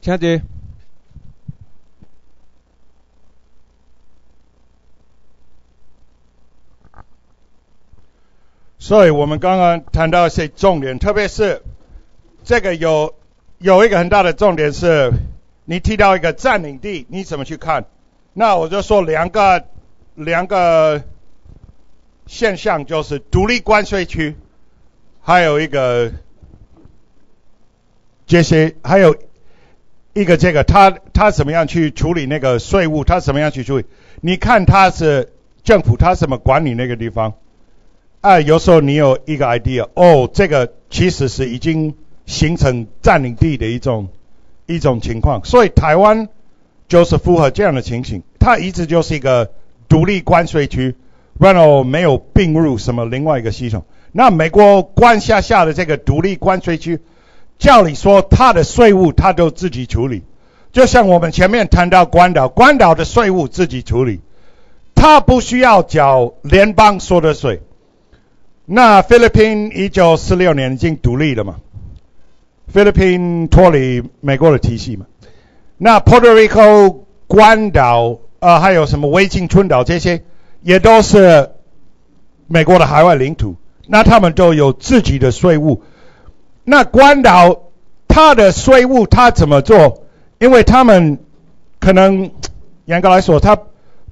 请坐。所以我们刚刚谈到一些重点，特别是这个有有一个很大的重点是，你提到一个占领地，你怎么去看？那我就说两个两个现象，就是独立关税区，还有一个这些，还有一个这个他他怎么样去处理那个税务？他怎么样去处理？你看他是政府，他怎么管理那个地方？啊，有时候你有一个 idea，哦，这个其实是已经形成占领地的一种一种情况，所以台湾就是符合这样的情形，它一直就是一个独立关税区，然后没有并入什么另外一个系统。那美国关下下的这个独立关税区，照理说他的税务他都自己处理，就像我们前面谈到关岛，关岛的税务自己处理，他不需要缴联邦所得税。那菲律宾一九四六年已经独立了嘛？菲律宾脱离美国的体系嘛？那 Puerto Rico 关岛啊，还有什么维京群岛这些，也都是美国的海外领土。那他们都有自己的税务。那关岛他的税务他怎么做？因为他们可能严格来说，他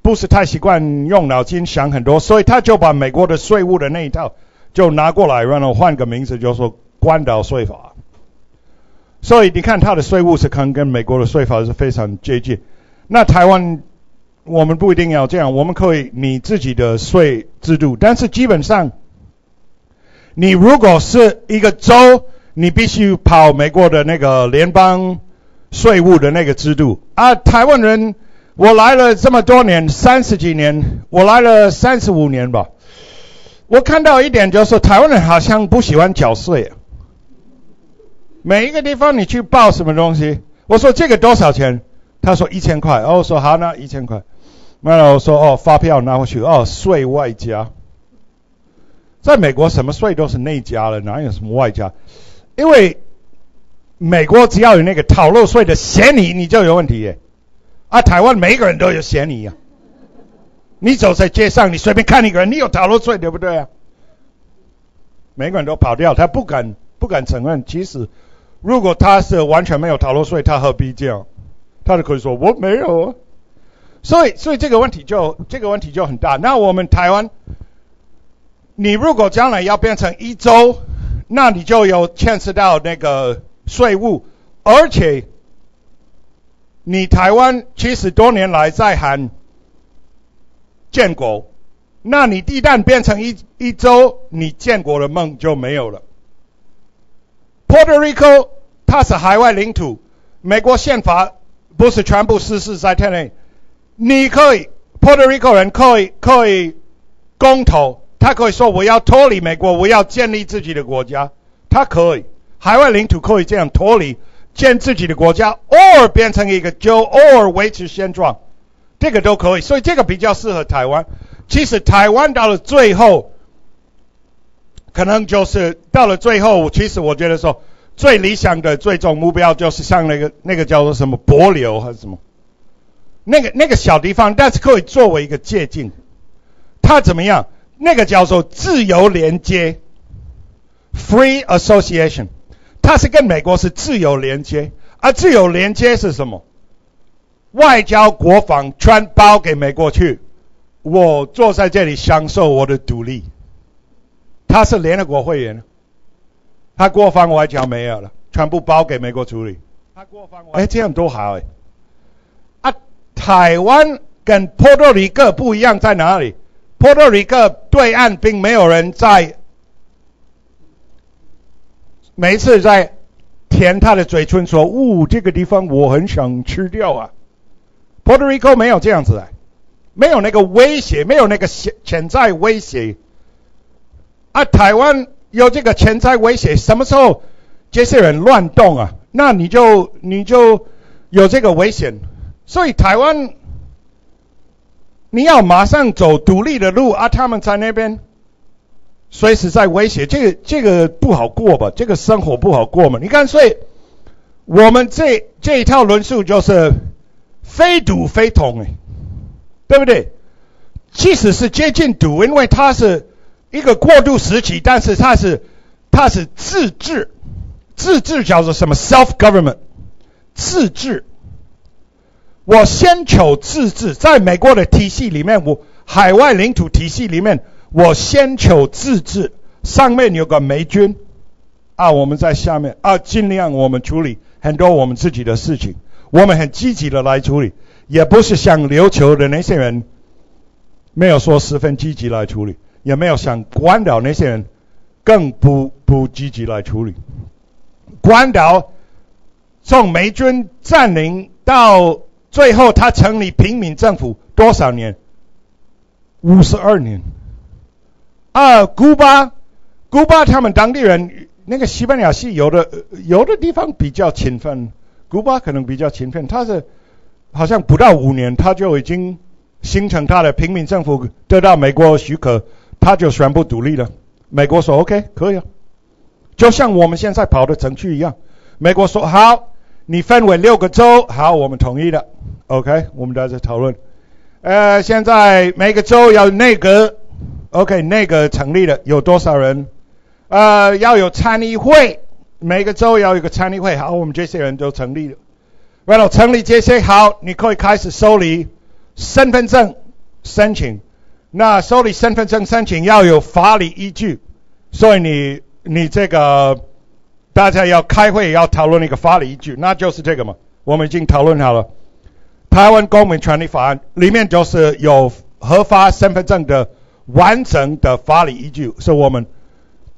不是太习惯用脑筋想很多，所以他就把美国的税务的那一套。就拿过来，然后换个名字，就说关岛税法。所以你看，他的税务是可能跟美国的税法是非常接近。那台湾我们不一定要这样，我们可以你自己的税制度，但是基本上，你如果是一个州，你必须跑美国的那个联邦税务的那个制度。啊，台湾人，我来了这么多年，三十几年，我来了三十五年吧。我看到一点就是台湾人好像不喜欢缴税。每一个地方你去报什么东西，我说这个多少钱？他说一千块。哦，我说好，那一千块。完了我说哦，发票拿回去。哦，税外加。在美国什么税都是内加了，哪有什么外加？因为美国只要有那个逃漏税的嫌疑，你就有问题耶。啊，台湾每个人都有嫌疑呀。你走在街上，你随便看一个人，你有逃漏税，对不对啊？每个人都跑掉，他不敢不敢承认。其实，如果他是完全没有逃漏税，他何必这样？他就可以说我没有。所以，所以这个问题就这个问题就很大。那我们台湾，你如果将来要变成一州，那你就有牵涉到那个税务，而且你台湾其实多年来在喊。建国，那你一旦变成一一周，你建国的梦就没有了。Puerto Rico 它是海外领土，美国宪法不是全部实施在它内。你可以 Puerto Rico 人可以可以公投，他可以说我要脱离美国，我要建立自己的国家，他可以海外领土可以这样脱离建自己的国家，偶尔变成一个州，偶尔维持现状。这个都可以，所以这个比较适合台湾。其实台湾到了最后，可能就是到了最后，其实我觉得说最理想的最终目标就是像那个那个叫做什么柏流还是什么，那个那个小地方，但是可以作为一个借鉴。他怎么样？那个叫做自由连接 （Free Association），它是跟美国是自由连接，而自由连接是什么？外交国防全包给美国去，我坐在这里享受我的独立。他是联合国会员，他国防外交没有了，全部包给美国处理。他国防哎，这样多好哎！啊，台湾跟波多黎各不一样在哪里？波多黎各对岸并没有人在，每次在舔他的嘴唇说：“呜，这个地方我很想吃掉啊。” Puerto Rico 没有这样子，没有那个威胁，没有那个潜潜在威胁。啊，台湾有这个潜在威胁，什么时候这些人乱动啊？那你就你就有这个危险。所以台湾你要马上走独立的路啊，他们在那边随时在威胁，这个这个不好过吧？这个生活不好过嘛？你看，所以我们这这一套论述就是非赌非统，哎，对不对？即使是接近赌，因为它是一个过渡时期，但是它是它是自治，自治叫做什么？self government，自治。我先求自治，在美国的体系里面，我海外领土体系里面，我先求自治。上面有个美军啊，我们在下面啊，尽量我们处理很多我们自己的事情，我们很积极的来处理，也不是像琉球的那些人。没有说十分积极来处理，也没有想关岛那些人更不不积极来处理。关岛从美军占领到最后，他成立平民政府多少年？五十二年。啊，古巴，古巴他们当地人那个西班牙系有的有的地方比较勤奋，古巴可能比较勤奋，他是好像不到五年他就已经。形成他的平民政府得到美国许可，他就宣布独立了。美国说 OK 可以啊，就像我们现在跑的程序一样。美国说好，你分为六个州，好，我们同意的。OK，我们在这讨论。呃，现在每个州要内阁，OK，内阁成立了有多少人？呃，要有参议会，每个州要有个参议会。好，我们这些人都成立了。为了成立这些好，你可以开始收礼。身份证申请，那受理身份证申请要有法理依据，所以你你这个大家要开会要讨论一个法律依据，那就是这个嘛。我们已经讨论好了，《台湾公民权利法案》里面就是有合法身份证的完整的法律依据，是我们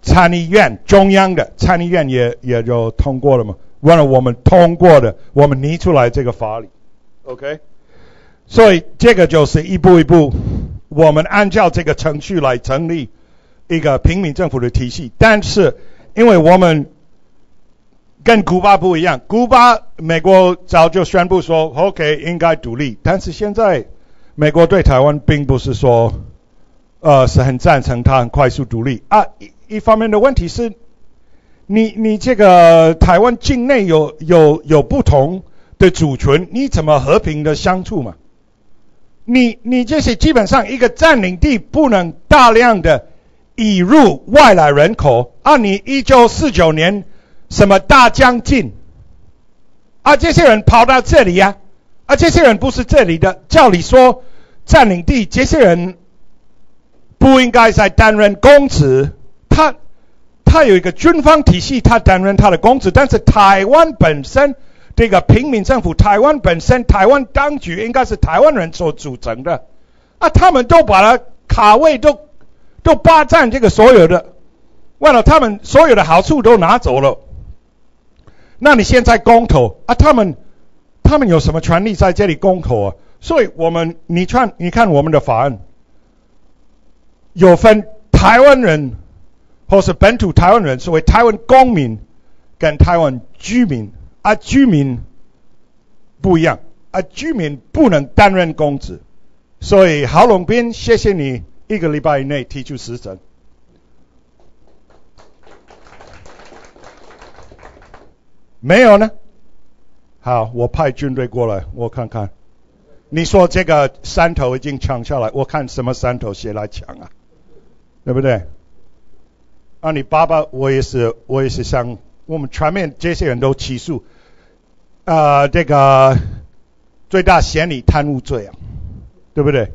参议院中央的参议院也也就通过了嘛。完了，我们通过的，我们拟出来这个法律，OK。所以这个就是一步一步，我们按照这个程序来成立一个平民政府的体系。但是，因为我们跟古巴不一样，古巴美国早就宣布说 OK 应该独立，但是现在美国对台湾并不是说呃是很赞成它很快速独立啊。一一方面的问题是，你你这个台湾境内有有有不同的主权，你怎么和平的相处嘛？你你这些基本上一个占领地不能大量的引入外来人口啊！你一九四九年什么大将军啊？这些人跑到这里呀？啊，这些人不是这里的，照理说占领地这些人不应该在担任公职。他他有一个军方体系，他担任他的公职，但是台湾本身。这个平民政府，台湾本身，台湾当局应该是台湾人所组成的，啊，他们都把它卡位，都都霸占这个所有的，为了他们所有的好处都拿走了。那你现在公投啊，他们他们有什么权利在这里公投啊？所以我们你看，你看我们的法案有分台湾人或是本土台湾人，所谓台湾公民跟台湾居民。啊，居民不一样啊，居民不能担任公职，所以郝龙斌，谢谢你一个礼拜以内提出辞呈。没有呢？好，我派军队过来，我看看。你说这个山头已经抢下来，我看什么山头谁来抢啊？对不对？啊，你爸爸我也是，我也是想我们全面这些人都起诉。呃，这个最大嫌疑贪污罪啊，对不对？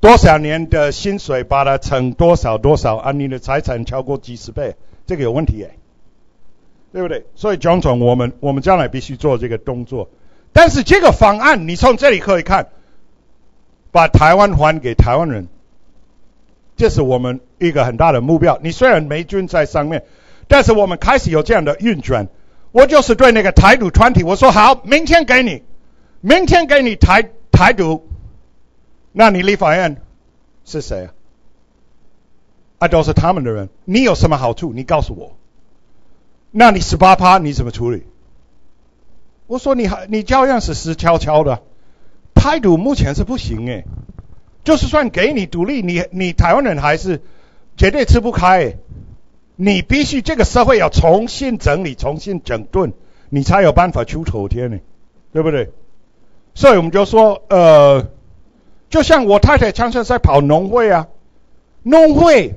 多少年的薪水把它乘多少多少，啊，你的财产超过几十倍，这个有问题哎，对不对？所以总统，我们我们将来必须做这个动作。但是这个方案，你从这里可以看，把台湾还给台湾人，这是我们一个很大的目标。你虽然美军在上面，但是我们开始有这样的运转。我就是对那个台独团体，我说好，明天给你，明天给你台台独，那你立法院是谁啊？啊，都是他们的人，你有什么好处？你告诉我。那你十八趴你怎么处理？我说你还你照样是死悄悄的，台独目前是不行诶，就是算给你独立，你你台湾人还是绝对吃不开。你必须这个社会要重新整理、重新整顿，你才有办法出头天呢，对不对？所以我们就说，呃，就像我太太常常在跑农会啊，农会，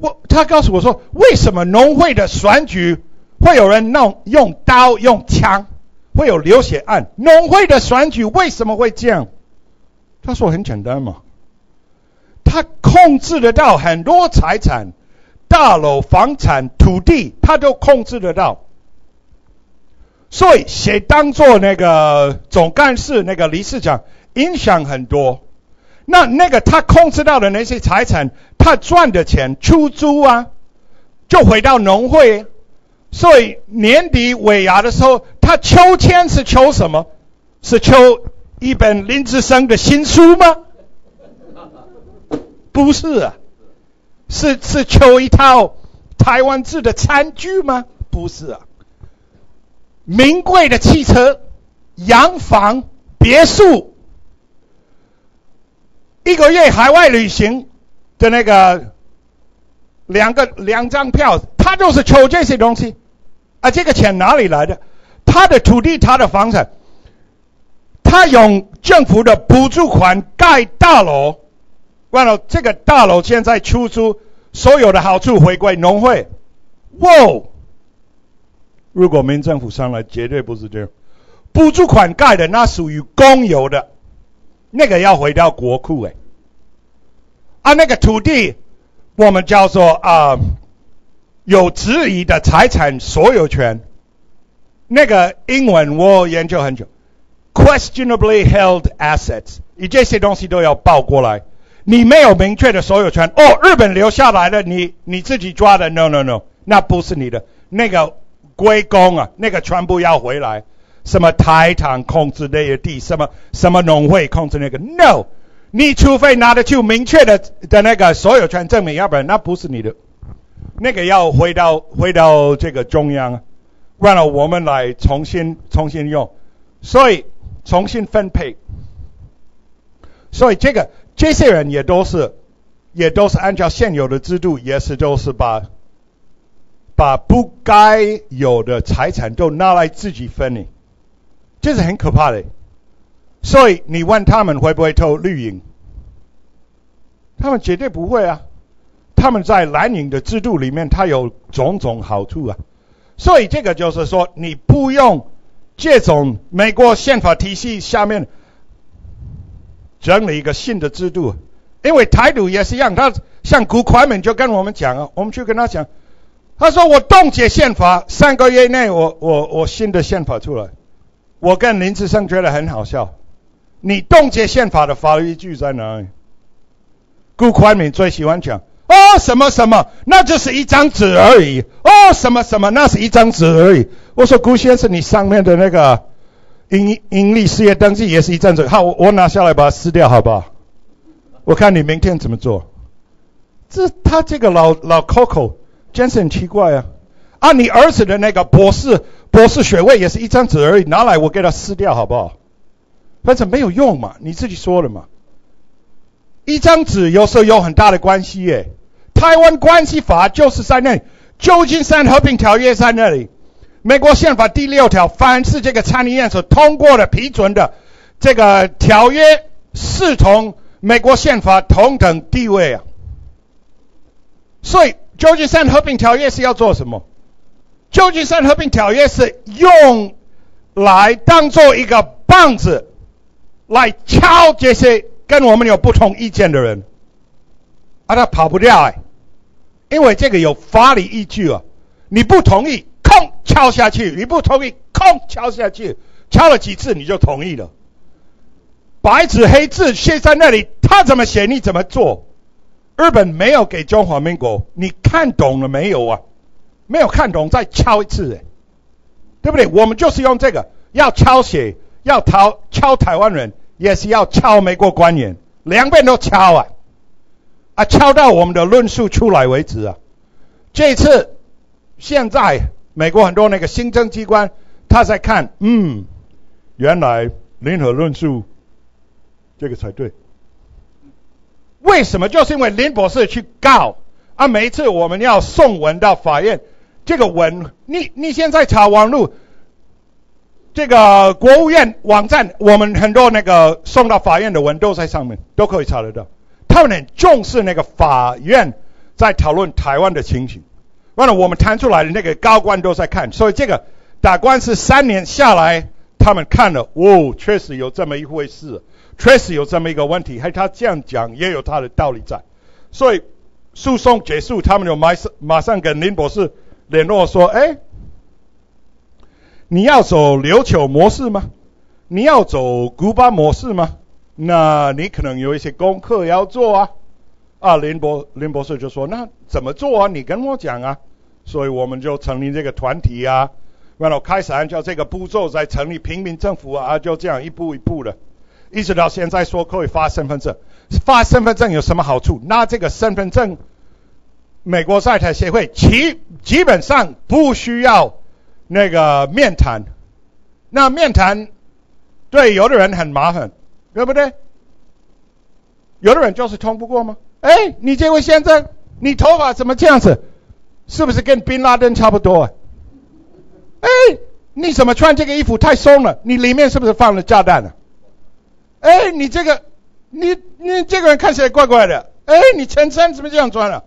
我他告诉我说，为什么农会的选举会有人弄用刀用枪，会有流血案？农会的选举为什么会这样？他说很简单嘛，他控制得到很多财产，大楼、房产、土地，他都控制得到。所以谁当做那个总干事、那个理事长，影响很多。那那个他控制到的那些财产，他赚的钱出租啊，就回到农会。所以年底尾牙的时候，他抽签是抽什么？是抽。一本林志生的新书吗？不是啊，是是求一套台湾制的餐具吗？不是啊，名贵的汽车、洋房、别墅，一个月海外旅行的那个两个两张票，他就是求这些东西啊。这个钱哪里来的？他的土地，他的房产。他用政府的补助款盖大楼，完了这个大楼现在出租，所有的好处回归农会。哇！如果民政府上来，绝对不是这样。补助款盖的那属于公有的，那个要回到国库哎。啊，那个土地我们叫做啊有质疑的财产所有权，那个英文我研究很久。questionably held assets，你这些东西都要报过来。你没有明确的所有权。哦，日本留下来的，你你自己抓的？No No No，那不是你的。那个归公啊，那个全部要回来。什么台糖控制那些地，什么什么农会控制那个？No，你除非拿得出明确的的那个所有权证明，要不然那不是你的。那个要回到回到这个中央，让了我们来重新重新用。所以。重新分配，所以这个这些人也都是，也都是按照现有的制度，也是都是把把不该有的财产都拿来自己分呢，这是很可怕的。所以你问他们会不会投绿营？他们绝对不会啊！他们在蓝营的制度里面，他有种种好处啊。所以这个就是说，你不用。这种美国宪法体系下面整理一个新的制度，因为台独也是一样，他像古快门就跟我们讲啊，我们去跟他讲，他说我冻结宪法，三个月内我我我新的宪法出来，我跟林志胜觉得很好笑，你冻结宪法的法律依据在哪里？古快门最喜欢讲。哦，什么什么，那就是一张纸而已。哦，什么什么，那是一张纸而已。我说，顾先生，你上面的那个盈盈利事业登记也是一张纸。好，我拿下来把它撕掉，好不好？我看你明天怎么做。这他这个老老 Coco 真是很奇怪啊！啊，你儿子的那个博士博士学位也是一张纸而已，拿来我给他撕掉，好不好？反正没有用嘛，你自己说了嘛。一张纸有时候有很大的关系耶。台湾关系法就是在那里，旧金山和平条约在那里。美国宪法第六条，凡是这个参议院所通过的、批准的这个条约，视同美国宪法同等地位啊。所以旧金山和平条约是要做什么？旧金山和平条约是用来当做一个棒子，来敲这些。跟我们有不同意见的人，啊，他跑不掉哎，因为这个有法理依据啊。你不同意，空敲下去；你不同意，空敲下去。敲了几次你就同意了。白纸黑字写在那里，他怎么写你怎么做。日本没有给中华民国，你看懂了没有啊？没有看懂，再敲一次哎，对不对？我们就是用这个，要抄写，要抄敲台湾人。也是要敲美国官员，两边都敲啊，啊，敲到我们的论述出来为止啊。这次现在美国很多那个行政机关他在看，嗯，原来联合论述这个才对。为什么？就是因为林博士去告啊，每一次我们要送文到法院，这个文，你你现在查网络，这个国务院网站，我们很多那个送到法院的文都在上面，都可以查得到。他们很重视那个法院在讨论台湾的情形，完了我们谈出来的那个高官都在看，所以这个打官司三年下来，他们看了，哦，确实有这么一回事，确实有这么一个问题，还他这样讲也有他的道理在，所以诉讼结束，他们就马上马上跟林博士联络说，哎，你要走琉球模式吗？你要走古巴模式吗？那你可能有一些功课要做啊，啊，林博林博士就说，那怎么做啊？你跟我讲啊。所以我们就成立这个团体啊，然后开始按照这个步骤在成立平民政府啊，就这样一步一步的，一直到现在说可以发身份证。发身份证有什么好处？那这个身份证，美国在台协会基基本上不需要那个面谈，那面谈对有的人很麻烦。对不对？有的人就是通不过吗？哎，你这位先生，你头发怎么这样子？是不是跟宾拉登差不多？啊？哎，你怎么穿这个衣服太松了？你里面是不是放了炸弹了？哎，你这个，你你这个人看起来怪怪的。哎，你签证怎么这样穿了？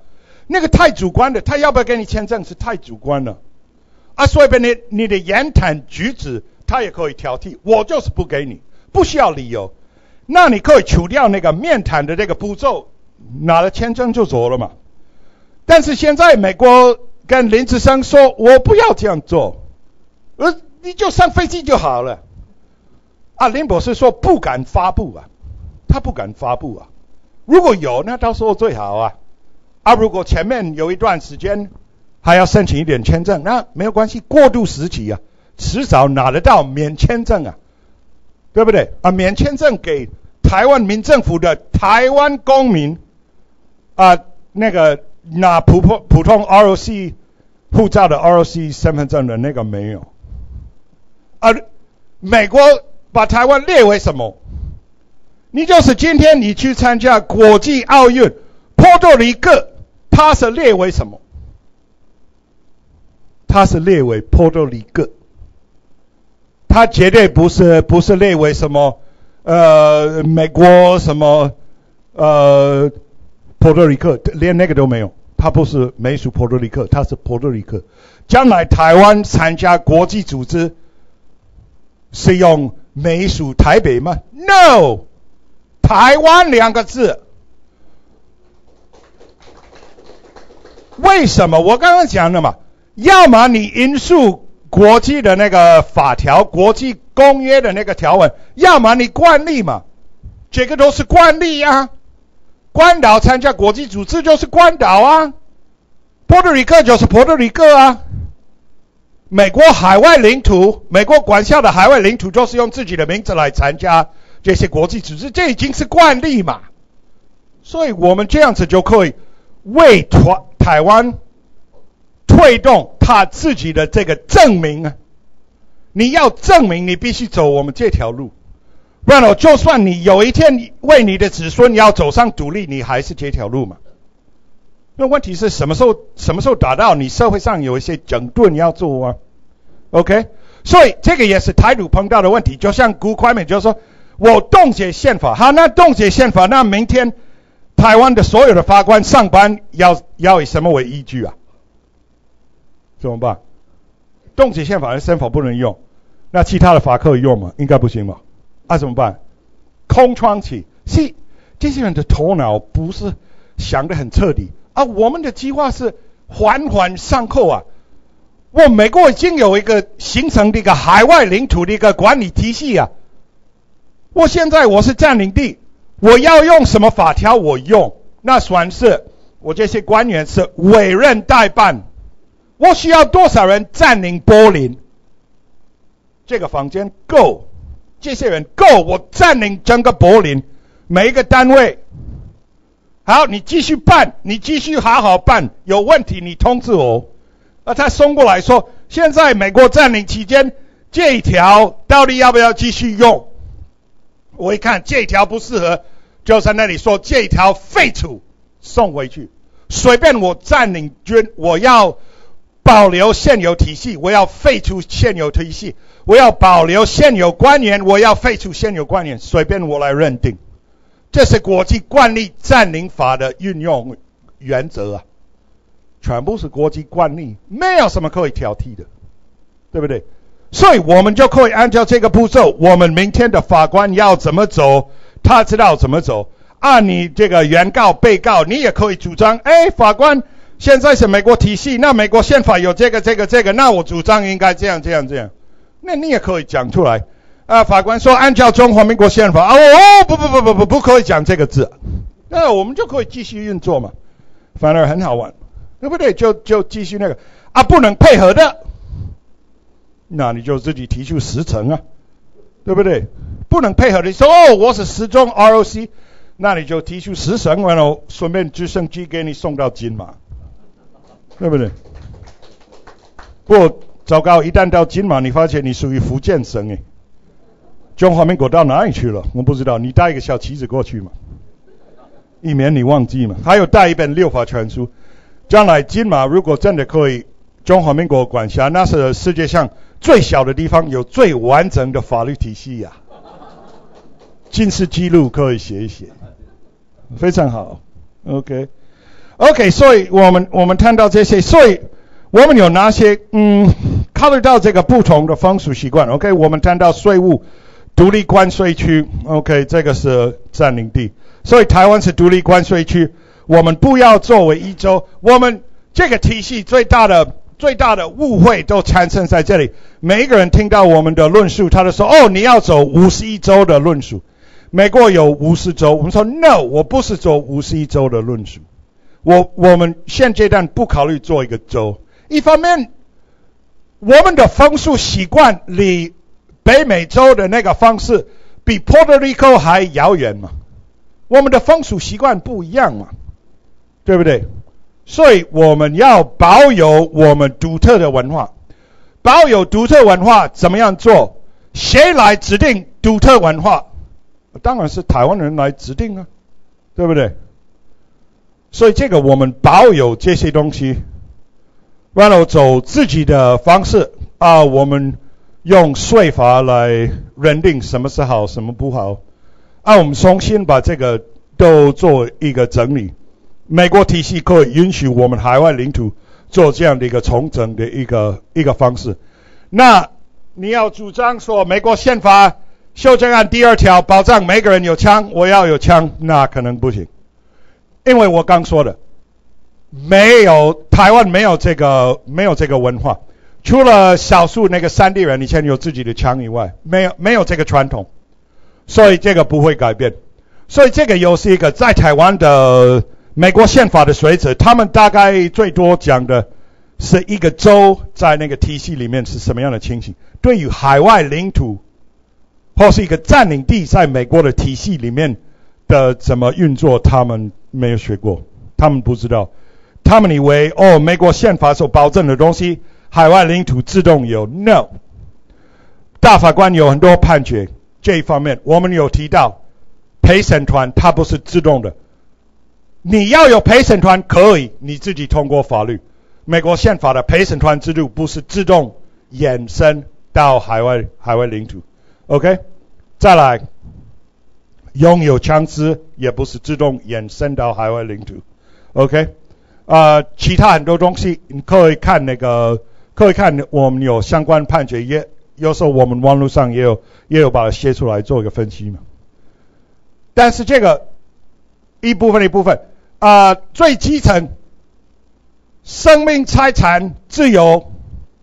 那个太主观的，他要不要给你签证是太主观了。啊，所以你你的言谈举止，他也可以挑剔。我就是不给你，不需要理由。那你可以除掉那个面谈的这个步骤，拿了签证就走了嘛。但是现在美国跟林志生说，我不要这样做，呃，你就上飞机就好了。啊，林博士说不敢发布啊，他不敢发布啊。如果有，那到时候最好啊。啊，如果前面有一段时间还要申请一点签证，那没有关系，过渡时期啊，迟早拿得到免签证啊，对不对？啊，免签证给。台湾民政府的台湾公民啊，那个拿普普普通 ROC 护照的 ROC 身份证的那个没有。啊，美国把台湾列为什么？你就是今天你去参加国际奥运，波多黎各它是列为什么？它是列为波多黎各，它绝对不是不是列为什么。呃，美国什么呃，波多黎各连那个都没有，它不是美属波多黎各，它是波多黎各。将来台湾参加国际组织是用美属台北吗？No，台湾两个字。为什么？我刚刚讲了嘛，要么你因素。国际的那个法条，国际公约的那个条文，要么你惯例嘛，这个都是惯例呀。关岛参加国际组织就是关岛啊，波多黎各就是波多黎各啊。美国海外领土，美国管辖的海外领土就是用自己的名字来参加这些国际组织，这已经是惯例嘛。所以我们这样子就可以为台台湾。推动他自己的这个证明啊！你要证明，你必须走我们这条路，不然，就算你有一天为你的子孙要走上独立，你还是这条路嘛？那问题是什么时候？什么时候达到？你社会上有一些整顿要做啊？OK，所以这个也是台独碰到的问题。就像古快美就说我冻结宪法，好，那冻结宪法，那明天台湾的所有的法官上班要要以什么为依据啊？怎么办？冻结宪法的身法不能用，那其他的法可以用吗？应该不行吧？那怎么办？空窗期，是这些人的头脑不是想得很彻底啊。我们的计划是缓缓上扣啊。我美国已经有一个形成的一个海外领土的一个管理体系啊。我现在我是占领地，我要用什么法条我用，那算是我这些官员是委任代办。我需要多少人占领柏林？这个房间够，这些人够，我占领整个柏林，每一个单位。好，你继续办，你继续好好办，有问题你通知我。啊，他送过来说，现在美国占领期间，这一条到底要不要继续用？我一看这一条不适合，就在那里说这一条废除，送回去，随便我占领军，我要。保留现有体系，我要废除现有体系；我要保留现有官员，我要废除现有官员。随便我来认定，这是国际惯例占领法的运用原则啊，全部是国际惯例，没有什么可以挑剔的，对不对？所以我们就可以按照这个步骤，我们明天的法官要怎么走，他知道怎么走。按你这个原告、被告，你也可以主张，哎，法官。现在是美国体系，那美国宪法有这个、这个、这个，那我主张应该这样、这样、这样。那你也可以讲出来。啊，法官说按照中华民国宪法，哦哦，不不不不不，不可以讲这个字。那我们就可以继续运作嘛，反而很好玩，对不对？就就继续那个啊，不能配合的，那你就自己提出十成啊，对不对？不能配合的说哦，我是十中 ROC，那你就提出十成，然后顺便直升机给你送到金马。对不对？不过糟糕，一旦到金马，你发现你属于福建省哎，中华民国到哪里去了？我不知道。你带一个小旗子过去嘛，以免你忘记嘛。还有带一本六法全书，将来金马如果真的可以中华民国管辖，那是世界上最小的地方，有最完整的法律体系呀。近视记录可以写一写，非常好。OK。OK，所以我们我们谈到这些，所以我们有哪些嗯考虑到这个不同的风俗习惯？OK，我们谈到税务独立关税区，OK，这个是占领地，所以台湾是独立关税区，我们不要作为一州。我们这个体系最大的最大的误会都产生在这里。每一个人听到我们的论述，他都说：“哦，你要走五十一州的论述。”美国有五十州，我们说：“No，我不是走五十一州的论述。”我我们现阶段不考虑做一个州，一方面，我们的风俗习惯离北美洲的那个方式比 Puerto Rico 还遥远嘛，我们的风俗习惯不一样嘛，对不对？所以我们要保有我们独特的文化，保有独特文化怎么样做？谁来指定独特文化？当然是台湾人来指定啊，对不对？所以这个我们保有这些东西，然后走自己的方式啊，我们用税法来认定什么是好，什么不好，啊，我们重新把这个都做一个整理。美国体系可以允许我们海外领土做这样的一个重整的一个一个方式。那你要主张说美国宪法修正案第二条保障每个人有枪，我要有枪，那可能不行。因为我刚说的，没有台湾没有这个没有这个文化，除了少数那个山地人以前有自己的枪以外，没有没有这个传统，所以这个不会改变。所以这个又是一个在台湾的美国宪法的学者，他们大概最多讲的是一个州在那个体系里面是什么样的情形。对于海外领土或是一个占领地在美国的体系里面的怎么运作，他们。没有学过，他们不知道，他们以为哦，美国宪法所保证的东西，海外领土自动有。No，大法官有很多判决这一方面，我们有提到陪审团它不是自动的，你要有陪审团可以，你自己通过法律，美国宪法的陪审团制度不是自动延伸到海外海外领土。OK，再来。拥有枪支也不是自动延伸到海外领土，OK？啊，其他很多东西你可以看那个，可以看我们有相关判决，也有时候我们网络上也有也有把它写出来做一个分析嘛。但是这个一部分一部分啊，最基层生命财产自由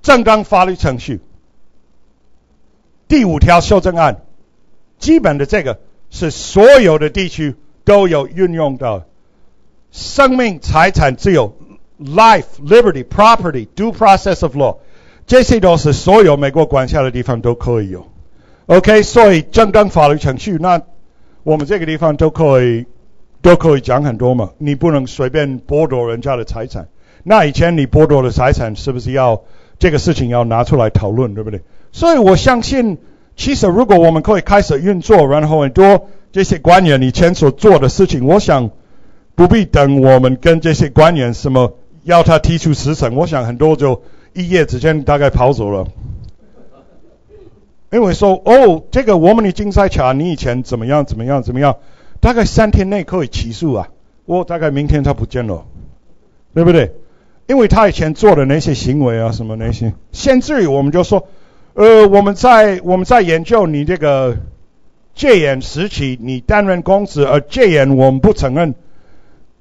正当法律程序第五条修正案基本的这个。是所有的地区都有运用的生命财产自由 （life, liberty, property, due process of law），这些都是所有美国管辖的地方都可以有。OK，所以正当法律程序，那我们这个地方都可以都可以讲很多嘛。你不能随便剥夺人家的财产。那以前你剥夺的财产，是不是要这个事情要拿出来讨论，对不对？所以我相信。其实，如果我们可以开始运作，然后很多这些官员以前所做的事情，我想不必等我们跟这些官员什么要他提出辞呈，我想很多就一夜之间大概跑走了。因为说哦，这个我们的竞赛卡你以前怎么样怎么样怎么样，大概三天内可以起诉啊，我大概明天他不见了，对不对？因为他以前做的那些行为啊，什么那些，甚至于我们就说，呃，我们在我们在研究你这个戒严时期，你担任公职，而戒严我们不承认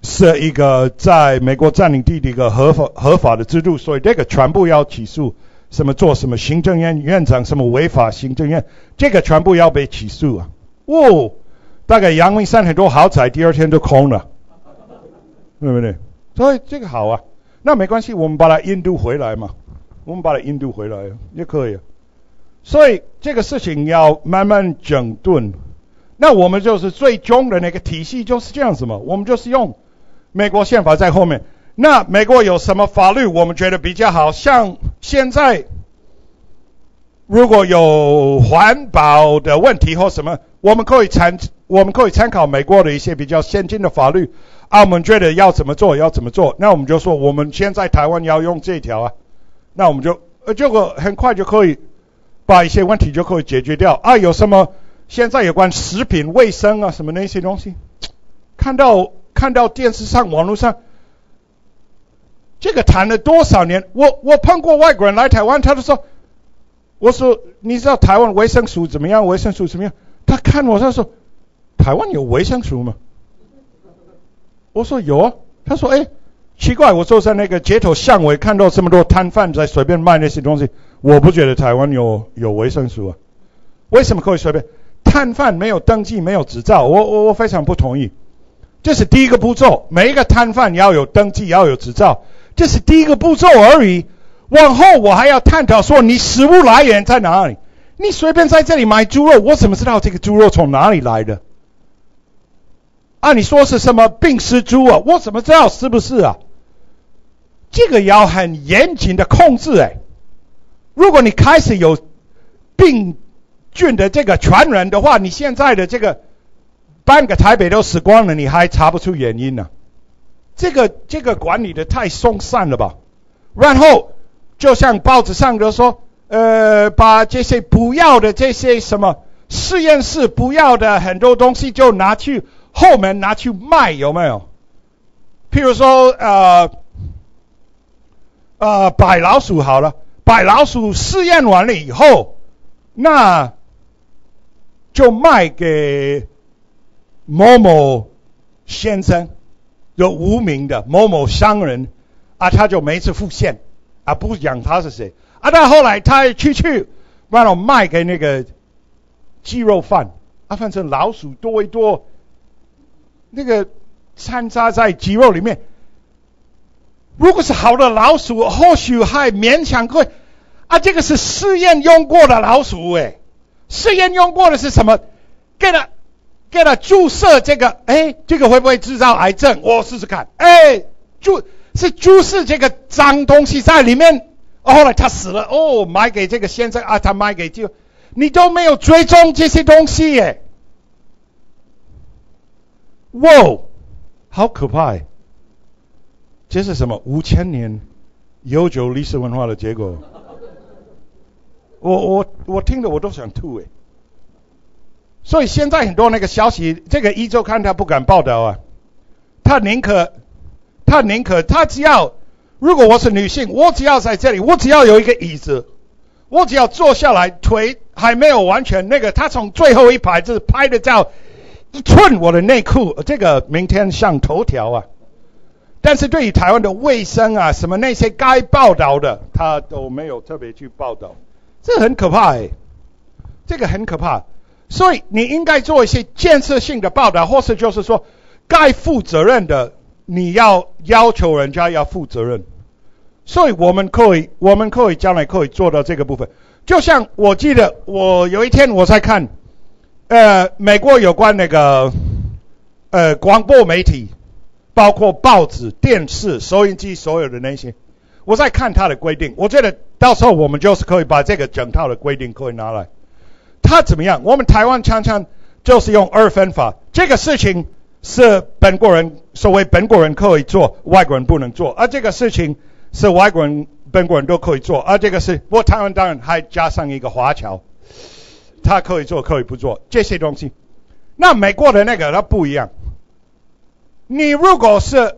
是一个在美国占领地的一个合法合法的制度，所以这个全部要起诉。什么做什么行政院院长，什么违法行政院，这个全部要被起诉啊！哦，大概阳明山很多豪宅，第二天就空了，对不对？所以这个好啊，那没关系，我们把它印度回来嘛，我们把它印度回来也可以。所以这个事情要慢慢整顿。那我们就是最终的那个体系就是这样子嘛，我们就是用美国宪法在后面。那美国有什么法律我们觉得比较好？像现在如果有环保的问题或什么，我们可以参我们可以参考美国的一些比较先进的法律。啊，我们觉得要怎么做要怎么做，那我们就说我们现在台湾要用这条啊，那我们就呃这个很快就可以把一些问题就可以解决掉。啊，有什么现在有关食品卫生啊什么那些东西，看到看到电视上网络上。这个谈了多少年？我我碰过外国人来台湾，他就说：“我说你知道台湾维生素怎么样？维生素怎么样？”他看我他说：“台湾有维生素吗？”我说：“有啊。”他说：“哎，奇怪，我坐在那个街头巷尾，看到这么多摊贩在随便卖那些东西，我不觉得台湾有有维生素啊？为什么可以随便？摊贩没有登记，没有执照，我我我非常不同意。这是第一个步骤，每一个摊贩要有登记，要有执照。”这是第一个步骤而已，往后我还要探讨说你食物来源在哪里？你随便在这里买猪肉，我怎么知道这个猪肉从哪里来的？啊，你说是什么病死猪啊？我怎么知道是不是啊？这个要很严谨的控制哎。如果你开始有病菌的这个传染的话，你现在的这个半个台北都死光了，你还查不出原因呢？这个这个管理的太松散了吧？然后就像报纸上都说，呃，把这些不要的这些什么实验室不要的很多东西就拿去后门拿去卖，有没有？譬如说，呃，呃，白老鼠好了，白老鼠试验完了以后，那就卖给某某先生。有无名的某某商人啊，他就每次付现啊，不讲他是谁啊。到后来他去去，然后卖给那个鸡肉饭啊，反正老鼠多一多，那个掺杂在鸡肉里面。如果是好的老鼠，或许还勉强会啊。这个是试验用过的老鼠哎，试验用过的是什么？给了。给它注射这个，哎，这个会不会制造癌症？我试试看。哎，注是注射这个脏东西在里面。后来他死了。哦，卖给这个先生啊，他卖给就你都没有追踪这些东西耶。哇，好可怕！这是什么？五千年悠久历史文化的结果。我我我听的我都想吐哎。所以现在很多那个消息，这个一周刊他不敢报道啊，他宁可，他宁可他只要，如果我是女性，我只要在这里，我只要有一个椅子，我只要坐下来，腿还没有完全那个，他从最后一排就是拍的照，一寸我的内裤，这个明天上头条啊。但是对于台湾的卫生啊，什么那些该报道的，他都没有特别去报道，这很可怕哎，这个很可怕。所以你应该做一些建设性的报道，或是就是说该负责任的，你要要求人家要负责任。所以我们可以，我们可以将来可以做到这个部分。就像我记得我有一天我在看，呃，美国有关那个呃广播媒体，包括报纸、电视、收音机所有的那些，我在看他的规定。我觉得到时候我们就是可以把这个整套的规定可以拿来。他怎么样？我们台湾常常就是用二分法，这个事情是本国人所谓本国人可以做，外国人不能做；而这个事情是外国人本国人都可以做，而这个是，不过台湾当然还加上一个华侨，他可以做，可以不做这些东西。那美国的那个它不一样，你如果是，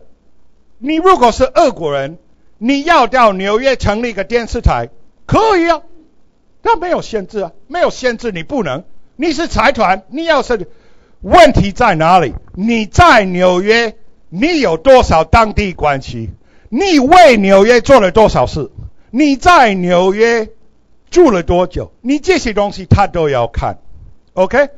你如果是俄国人，你要到纽约成立一个电视台，可以啊，但没有限制啊，没有限制你不能，你是财团，你要是，问题在哪里？你在纽约，你有多少当地关系？你为纽约做了多少事？你在纽约住了多久？你这些东西他都要看，OK？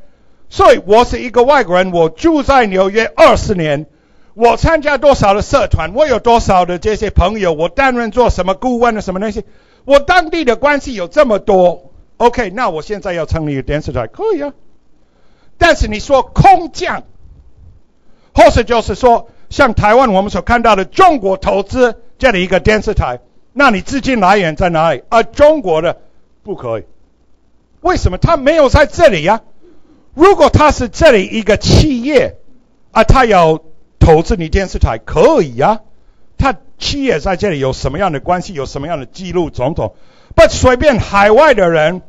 所以我是一个外国人，我住在纽约二十年，我参加多少的社团，我有多少的这些朋友，我担任做什么顾问的什么那些，我当地的关系有这么多，OK？那我现在要成立一个电视台，可以啊。但是你说空降，或是就是说。像台湾我们所看到的中国投资这样的一个电视台，那你资金来源在哪里？而中国的不可以，为什么？他没有在这里呀。如果他是这里一个企业，啊，他要投资你电视台可以呀。他企业在这里有什么样的关系？有什么样的记录？种种，不随便海外的人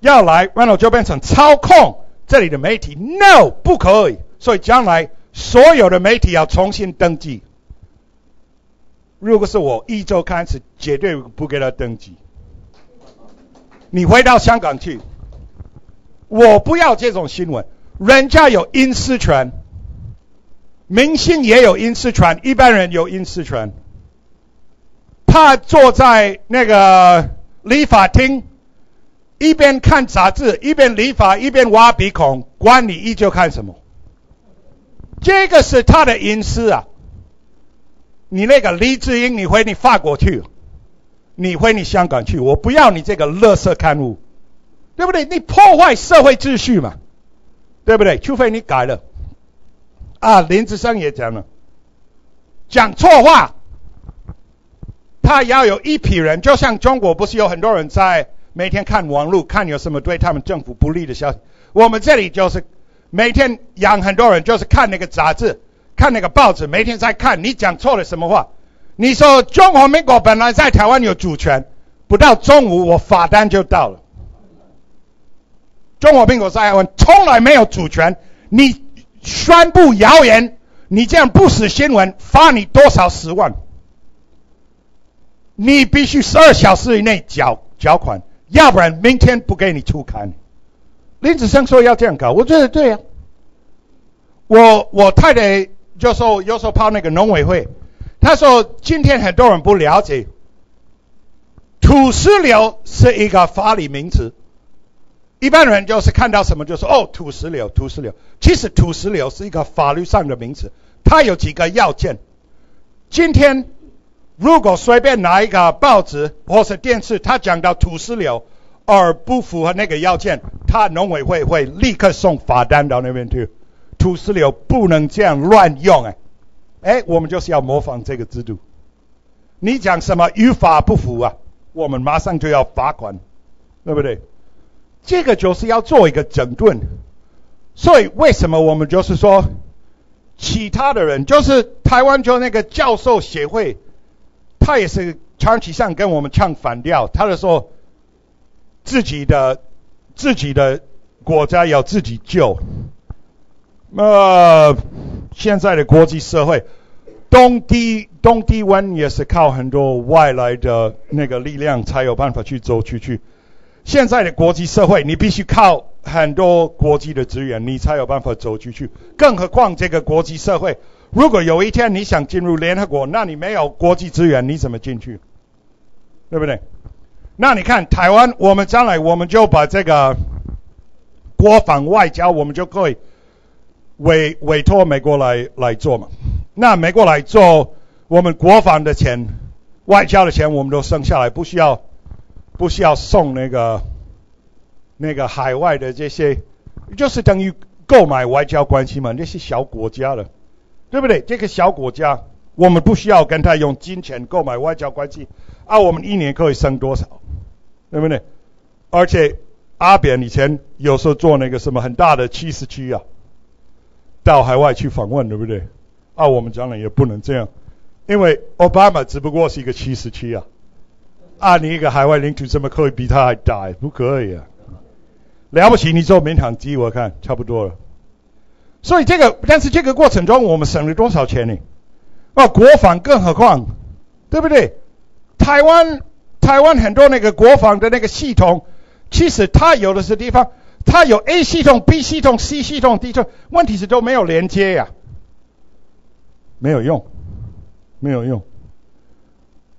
要来，然后就变成操控这里的媒体？No，不可以。所以将来。所有的媒体要重新登记。如果是我一周开始，绝对不给他登记。你回到香港去，我不要这种新闻。人家有隐私权，明星也有隐私权，一般人有隐私权。他坐在那个理发厅，一边看杂志，一边理发，一边挖鼻孔，管你依旧看什么？这个是他的隐私啊！你那个黎智英，你回你法国去，你回你香港去，我不要你这个垃圾刊物，对不对？你破坏社会秩序嘛，对不对？除非你改了。啊，林志生也讲了，讲错话，他要有一批人，就像中国不是有很多人在每天看网络，看有什么对他们政府不利的消息，我们这里就是。每天养很多人，就是看那个杂志，看那个报纸，每天在看。你讲错了什么话？你说中华民国本来在台湾有主权，不到中午我罚单就到了。中华民国在台湾从来没有主权，你宣布谣言，你这样不实新闻，罚你多少十万？你必须十二小时以内缴缴款，要不然明天不给你出刊。林子生说要这样搞，我觉得对呀。我我太太就说有时候跑那个农委会，他说今天很多人不了解，土石流是一个法理名词，一般人就是看到什么就说哦土石流土石流，其实土石流是一个法律上的名词，它有几个要件。今天如果随便拿一个报纸或是电视，他讲到土石流。而不符合那个要件，他农委会会立刻送罚单到那边去。土石流不能这样乱用哎，哎，我们就是要模仿这个制度。你讲什么与法不符啊？我们马上就要罚款，对不对？这个就是要做一个整顿。所以为什么我们就是说，其他的人就是台湾就那个教授协会，他也是长期上跟我们唱反调，他就说。自己的自己的国家要自己救。呃，现在的国际社会，东低东低温也是靠很多外来的那个力量才有办法去走出去。现在的国际社会，你必须靠很多国际的资源，你才有办法走出去。更何况这个国际社会，如果有一天你想进入联合国，那你没有国际资源，你怎么进去？对不对？那你看台湾，我们将来我们就把这个国防外交，我们就可以委委托美国来来做嘛。那美国来做，我们国防的钱、外交的钱，我们都省下来，不需要不需要送那个那个海外的这些，就是等于购买外交关系嘛。那些小国家的，对不对？这个小国家，我们不需要跟他用金钱购买外交关系，啊，我们一年可以省多少？对不对？而且阿扁以前有时候做那个什么很大的七十七啊，到海外去访问，对不对？啊，我们将来也不能这样，因为奥巴马只不过是一个七十七啊，啊，你一个海外领土怎么可以比他还大？不可以啊！了不起，你做民航机，我看差不多了。所以这个，但是这个过程中我们省了多少钱呢？啊，国防更何况，对不对？台湾台湾很多那个国防的那个系统，其实它有的是地方，它有 A 系统、B 系统、C 系统、D 系统，问题是都没有连接呀，没有用，没有用。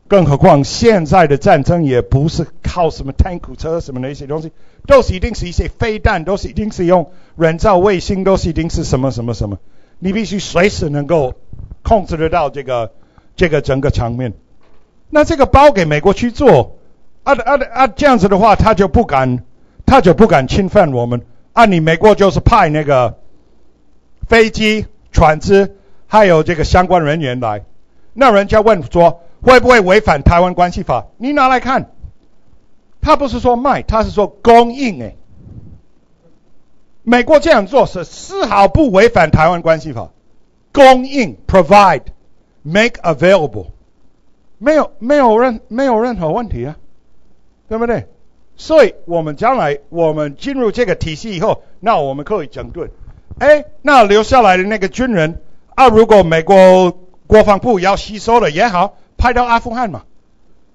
更何况现在的战争也不是靠什么坦克车什么那些东西，都是一定是一些飞弹，都是一定是用人造卫星，都是一定是什么什么什么，你必须随时能够控制得到这个这个整个场面。那这个包给美国去做，啊啊啊这样子的话，他就不敢他就不敢侵犯我们。啊，你美国就是派那个飞机、船只还有这个相关人员来，那人家问说。会不会违反台湾关系法？你拿来看，他不是说卖，他是说供应哎。美国这样做是丝毫不违反台湾关系法，供应 provide make available，没有没有任没有任何问题啊，对不对？所以我们将来我们进入这个体系以后，那我们可以整顿。哎，那留下来的那个军人啊，如果美国国防部要吸收了也好。派到阿富汗嘛？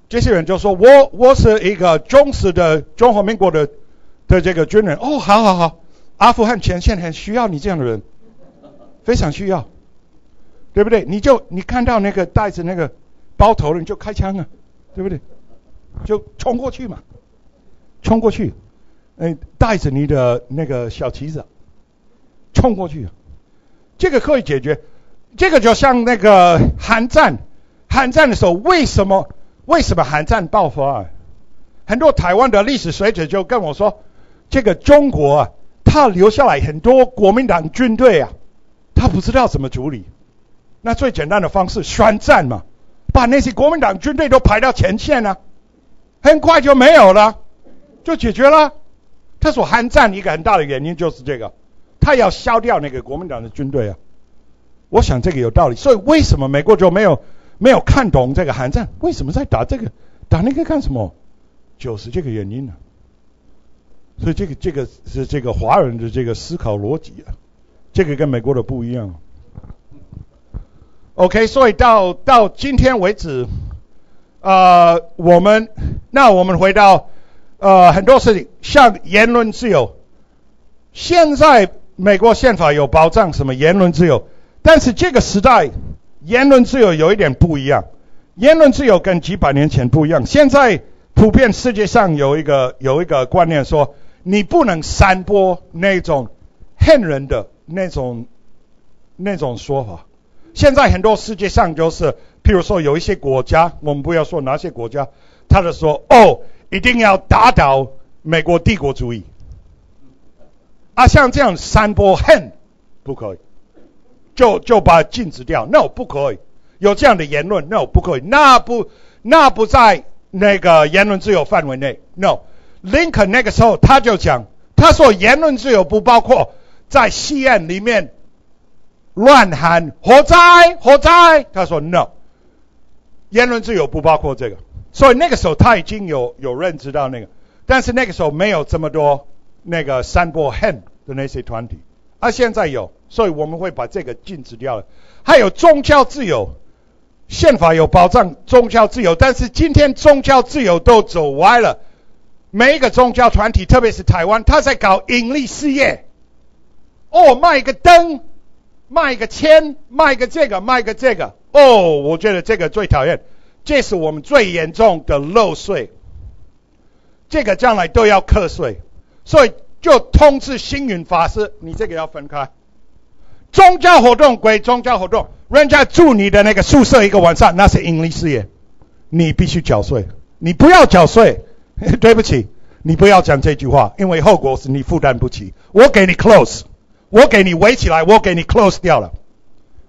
这些人就说：“我我是一个忠实的中华民国的的这个军人。”哦，好好好，阿富汗前线很需要你这样的人，非常需要，对不对？你就你看到那个带着那个包头的，你就开枪啊，对不对？就冲过去嘛，冲过去，哎，带着你的那个小旗子，冲过去，这个可以解决。这个就像那个韩战。韩战的时候，为什么为什么韩战爆发？啊很多台湾的历史学者就跟我说，这个中国啊，他留下来很多国民党军队啊，他不知道怎么处理。那最简单的方式，宣战嘛，把那些国民党军队都排到前线啊，很快就没有了，就解决了。他说韩战一个很大的原因就是这个，他要消掉那个国民党的军队啊。我想这个有道理，所以为什么美国就没有？没有看懂这个寒战，为什么在打这个？打那个干什么？就是这个原因呢。所以这个这个是这个华人的这个思考逻辑啊，这个跟美国的不一样。OK，所以到到今天为止，呃，我们那我们回到呃很多事情，像言论自由，现在美国宪法有保障什么言论自由，但是这个时代。言论自由有一点不一样，言论自由跟几百年前不一样。现在普遍世界上有一个有一个观念说，你不能散播那种恨人的那种那种说法。现在很多世界上就是，譬如说有一些国家，我们不要说哪些国家，他就说哦，一定要打倒美国帝国主义。啊，像这样散播恨不可以。就就把禁止掉，no 不可以有这样的言论，no 不可以，那不那不在那个言论自由范围内，no。林肯那个时候他就讲，他说言论自由不包括在戏院里面乱喊火灾火灾，他说 no，言论自由不包括这个，所以那个时候他已经有有认知到那个，但是那个时候没有这么多那个散播恨的那些团体。啊，现在有，所以我们会把这个禁止掉了。还有宗教自由，宪法有保障宗教自由，但是今天宗教自由都走歪了。每一个宗教团体，特别是台湾，他在搞盈利事业。哦，卖一个灯，卖个签，卖个这个，卖个这个。哦，我觉得这个最讨厌，这是我们最严重的漏税。这个将来都要课税，所以。就通知星云法师，你这个要分开。宗教活动归宗教活动，人家住你的那个宿舍一个晚上，那是盈利事业，你必须缴税。你不要缴税，对不起，你不要讲这句话，因为后果是你负担不起。我给你 close，我给你围起来，我给你 close 掉了，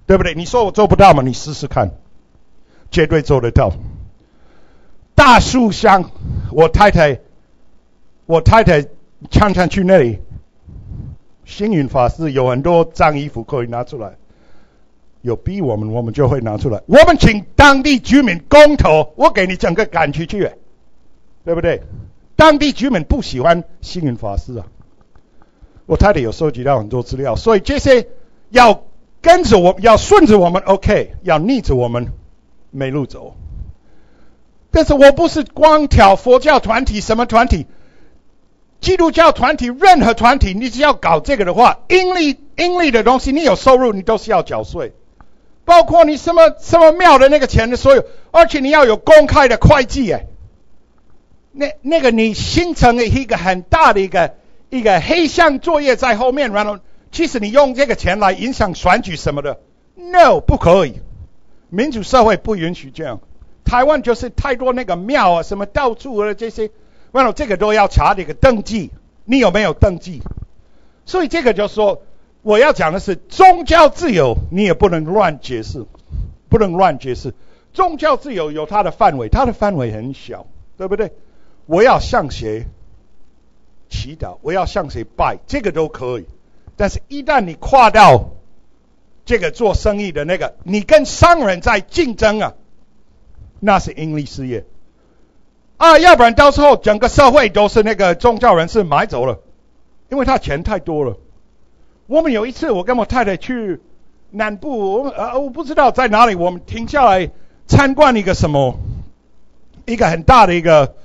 对不对？你说我做不到吗？你试试看，绝对做得到。大树香，我太太，我太太。常常去那里，星云法师有很多脏衣服可以拿出来，有逼我们，我们就会拿出来。我们请当地居民公投，我给你整个赶出去，对不对？当地居民不喜欢星云法师啊。我太太有收集到很多资料，所以这些要跟着我，要顺着我们，OK，要逆着我们，没路走。但是我不是光挑佛教团体，什么团体？基督教团体，任何团体，你只要搞这个的话，盈利盈利的东西，你有收入，你都是要缴税，包括你什么什么庙的那个钱的所有，而且你要有公开的会计哎。那那个你形成了一个很大的一个一个黑箱作业在后面，然后其实你用这个钱来影响选举什么的，no 不可以，民主社会不允许这样。台湾就是太多那个庙啊，什么到处的这些，完了这个都要查这个登记，你有没有登记？所以这个就说我要讲的是宗教自由，你也不能乱解释，不能乱解释。宗教自由有它的范围，它的范围很小，对不对？我要向谁祈祷，我要向谁拜，这个都可以。但是，一旦你跨到这个做生意的那个，你跟商人在竞争啊。那是盈利事业啊，要不然到时候整个社会都是那个宗教人士买走了，因为他钱太多了。我们有一次，我跟我太太去南部，呃，我不知道在哪里，我们停下来参观一个什么，一个很大的一个，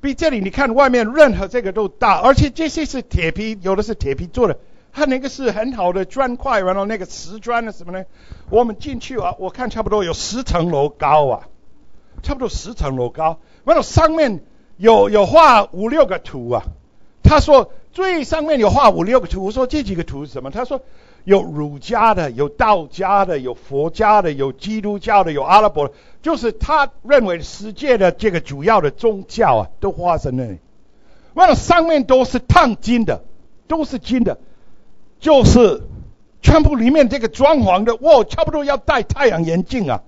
比这里你看外面任何这个都大，而且这些是铁皮，有的是铁皮做的，它那个是很好的砖块，然后那个瓷砖的什么呢？我们进去啊，我看差不多有十层楼高啊。差不多十层楼高，完了上面有有画五六个图啊。他说最上面有画五六个图，我说这几个图是什么？他说有儒家的，有道家的，有佛家的，有基督教的，有阿拉伯的，就是他认为世界的这个主要的宗教啊，都画在那里。完了上面都是烫金的，都是金的，就是全部里面这个装潢的，哇，差不多要戴太阳眼镜啊。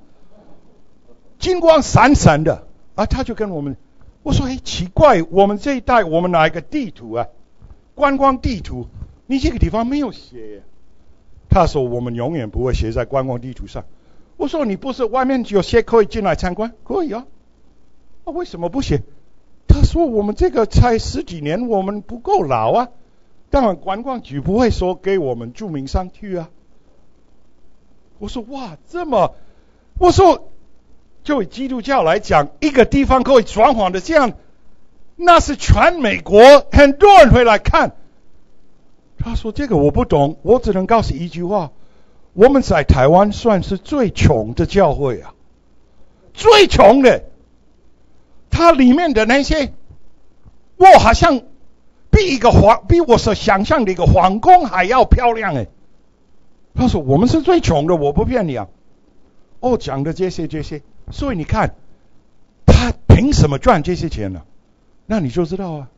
金光闪闪的啊！他就跟我们我说：“哎，奇怪，我们这一代我们哪一个地图啊，观光地图，你这个地方没有写。”他说：“我们永远不会写在观光地图上。”我说：“你不是外面有些可以进来参观？可以啊，那为什么不写？”他说：“我们这个才十几年，我们不够老啊。当然，观光局不会说给我们注明上去啊。”我说：“哇，这么……我说。”就以基督教来讲，一个地方可以转换的这样，那是全美国很多人会来看。他说：“这个我不懂，我只能告诉一句话：我们在台湾算是最穷的教会啊，最穷的。它里面的那些，哇，好像比一个皇，比我所想象的一个皇宫还要漂亮哎。”他说：“我们是最穷的，我不骗你啊。”哦，讲的这些这些。所以你看，他凭什么赚这些钱呢？那你就知道啊，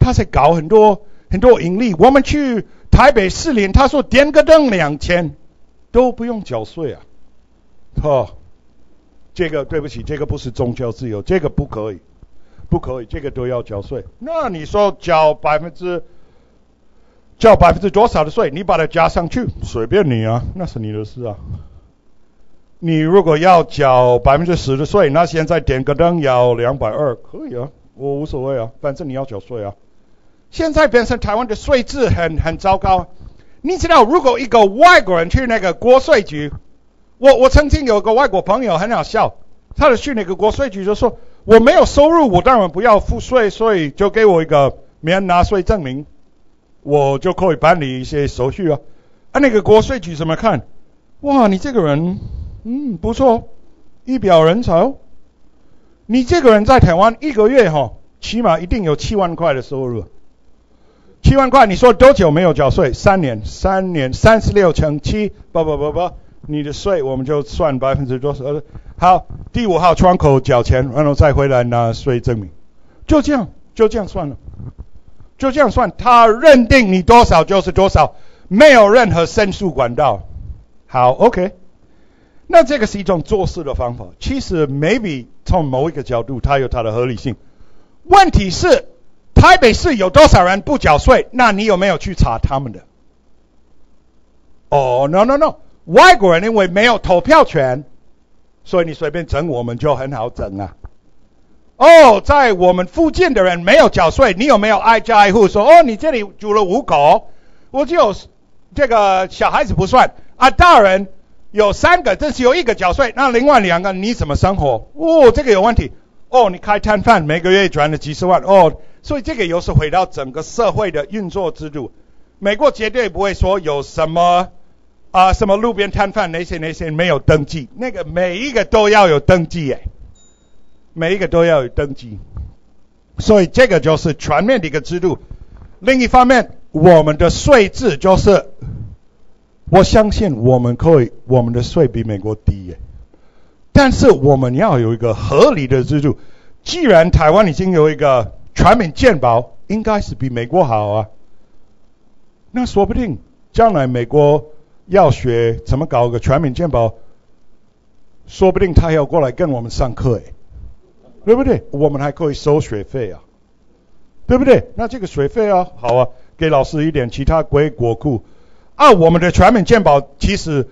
他在搞很多很多盈利。我们去台北市里，他说点个灯两千，都不用缴税啊。哦，这个对不起，这个不是宗教自由，这个不可以，不可以，这个都要缴税。那你说缴百分之，缴百分之多少的税？你把它加上去，随便你啊，那是你的事啊。你如果要缴百分之十的税，那现在点个灯要两百二，可以啊，我无所谓啊，反正你要缴税啊。现在变成台湾的税制很很糟糕，你知道，如果一个外国人去那个国税局，我我曾经有个外国朋友很好笑，他的去那个国税局就说，我没有收入，我当然不要付税，所以就给我一个免纳税证明，我就可以办理一些手续啊。啊，那个国税局怎么看？哇，你这个人。嗯，不错，一表人才哦。你这个人在台湾一个月哈，起码一定有七万块的收入。七万块，你说多久没有缴税？三年，三年，三十六乘七，不不不不，你的税我们就算百分之多少？好，第五号窗口缴钱，然后再回来拿税证明，就这样，就这样算了，就这样算。他认定你多少就是多少，没有任何申诉管道。好，OK。那这个是一种做事的方法，其实 maybe 从某一个角度它有它的合理性。问题是台北市有多少人不缴税？那你有没有去查他们的？哦，no no no，外国人因为没有投票权，所以你随便整我们就很好整啊。哦，在我们附近的人没有缴税，你有没有挨家挨户说，哦，你这里住了五口，我只有这个小孩子不算啊，大人有三个，这是有一个缴税，那另外两个你怎么生活？哦，这个有问题。哦，你开摊贩每个月赚了几十万，哦，所以这个又是回到整个社会的运作制度。美国绝对不会说有什么啊，什么路边摊贩那些那些没有登记，那个每一个都要有登记诶。每一个都要有登记，所以这个就是全面的一个制度。另一方面，我们的税制就是，我相信我们可以，我们的税比美国低耶。但是我们要有一个合理的制度。既然台湾已经有一个全民健保，应该是比美国好啊。那说不定将来美国要学怎么搞个全民健保，说不定他要过来跟我们上课诶。对不对？我们还可以收学费啊，对不对？那这个学费啊，好啊，给老师一点，其他归国库。啊，我们的全民健保其实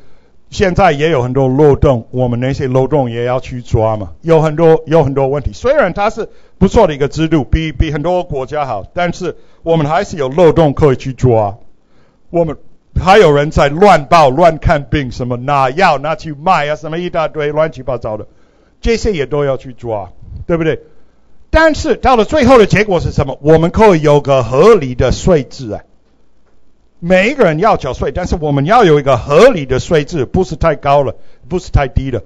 现在也有很多漏洞，我们那些漏洞也要去抓嘛。有很多有很多问题，虽然它是不错的一个制度，比比很多国家好，但是我们还是有漏洞可以去抓。我们还有人在乱报、乱看病，什么拿药拿去卖啊，什么一大堆乱七八糟的，这些也都要去抓。对不对？但是到了最后的结果是什么？我们可以有个合理的税制啊。每一个人要缴税，但是我们要有一个合理的税制，不是太高了，不是太低了，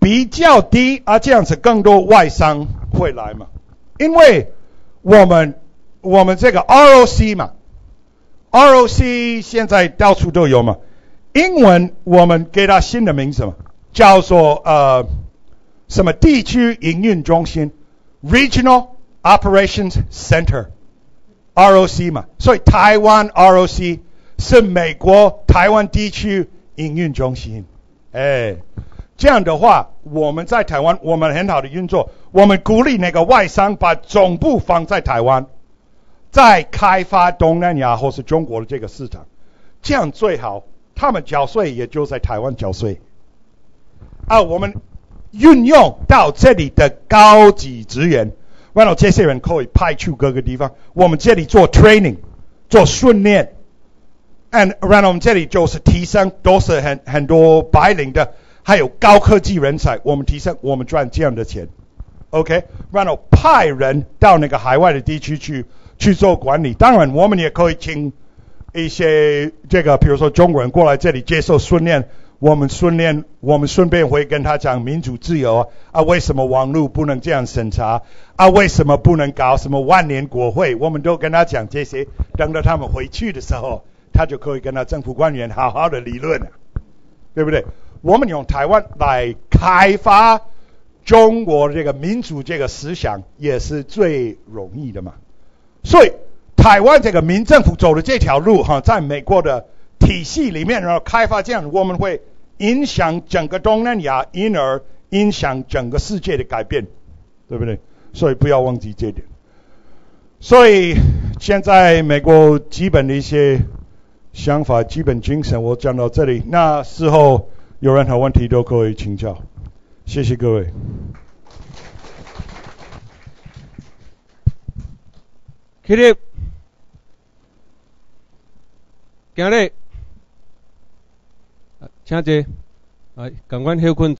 比较低啊，这样子更多外商会来嘛。因为我们我们这个 ROC 嘛，ROC 现在到处都有嘛。英文我们给它新的名字嘛，叫做呃。什么地区营运中心？Regional Operations Center，ROC 嘛，所以台湾 ROC 是美国台湾地区营运中心。哎，这样的话，我们在台湾，我们很好的运作，我们鼓励那个外商把总部放在台湾，在开发东南亚或是中国的这个市场，这样最好，他们缴税也就在台湾缴税。啊，我们。运用到这里的高级职员，然后这些人可以派去各个地方。我们这里做 training，做训练，and 然后我们这里就是提升，都是很很多白领的，还有高科技人才。我们提升，我们赚这样的钱。OK，然后派人到那个海外的地区去去做管理。当然，我们也可以请一些这个，比如说中国人过来这里接受训练。我们训练，我们顺便会跟他讲民主自由啊，啊，为什么网络不能这样审查？啊，为什么不能搞什么万年国会？我们都跟他讲这些，等到他们回去的时候，他就可以跟他政府官员好好的理论了，对不对？我们用台湾来开发中国这个民主这个思想，也是最容易的嘛。所以台湾这个民政府走的这条路哈，在美国的。体系里面，然后开发这样，我们会影响整个东南亚，因而影响整个世界的改变，对不对？所以不要忘记这点。所以现在美国基本的一些想法、基本精神，我讲到这里。那事后有任何问题都可以请教。谢谢各位。起立，敬礼。请坐，来，赶快休困。